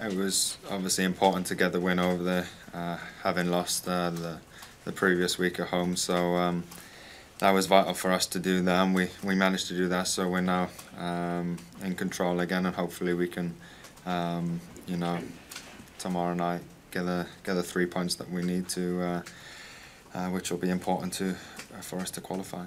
It was obviously important to get the win over there, uh, having lost uh, the the previous week at home. So um, that was vital for us to do that, and we, we managed to do that. So we're now um, in control again, and hopefully we can, um, you know, tomorrow night get the get the three points that we need to, uh, uh, which will be important to for us to qualify.